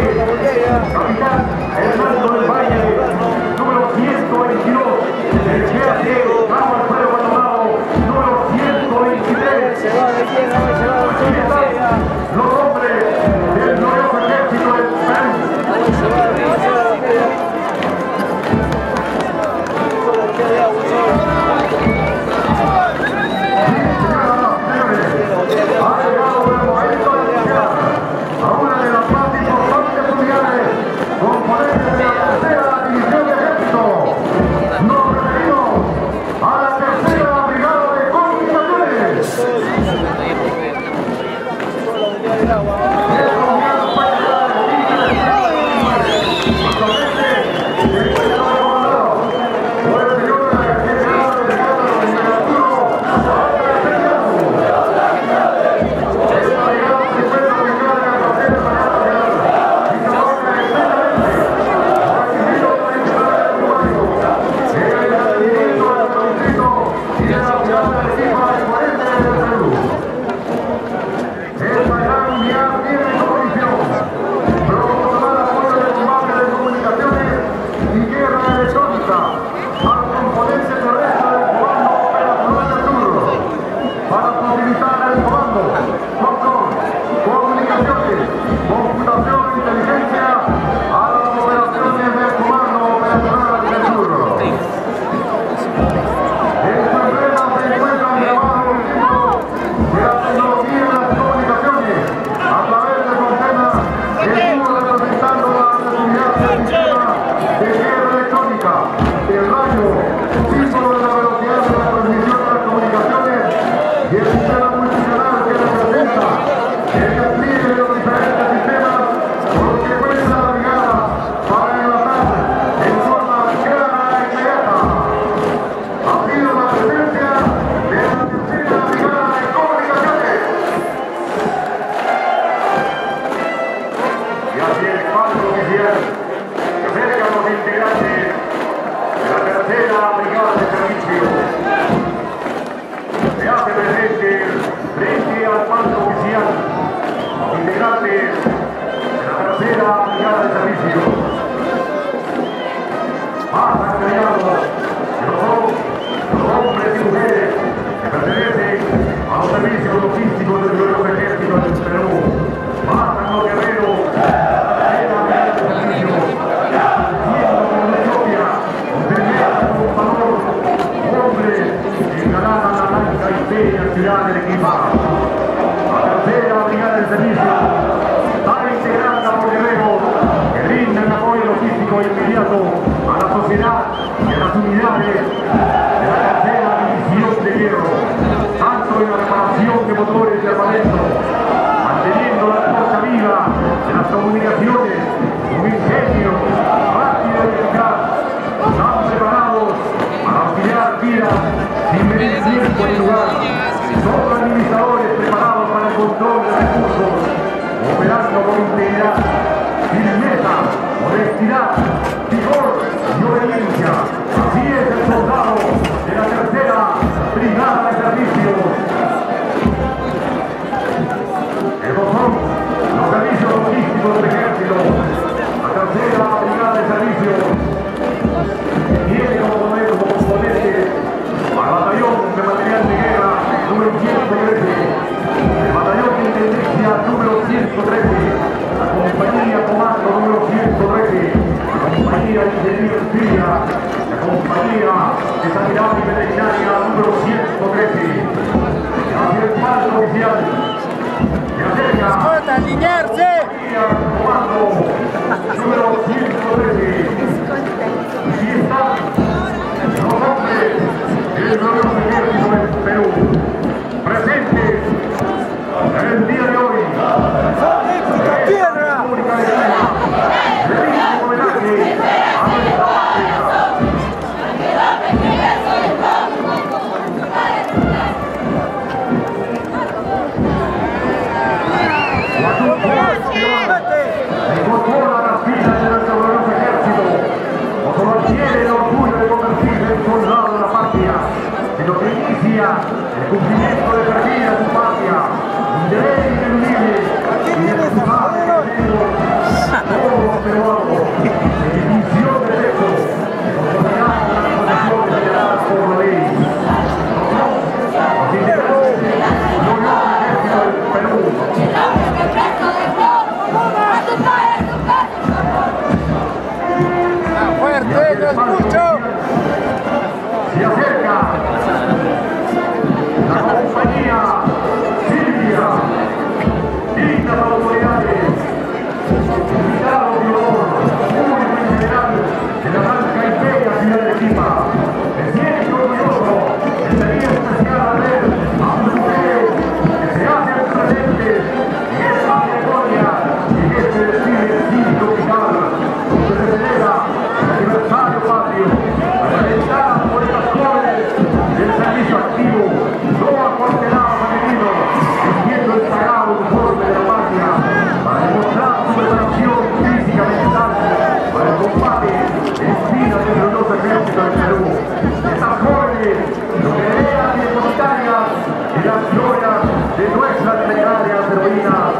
de la botella, del Valle. viene a sfidare l'equipa Matazella la brigata del servizio. Va integrata da Guerrero che rinde un apoyo logistico immediato alla società e alla unidades los ejércitos, la tercera brigada de servicio, tiene como modelo como componente al batallón de material de guerra número 113, el batallón de intendencia número 113, la compañía comando número 113, la compañía de ingeniería la compañía de sanidad y veterinaria número 113, la principal oficial. Ascolta, Lignerze! Ascolta, las glorias de nuestra legendaria heroína.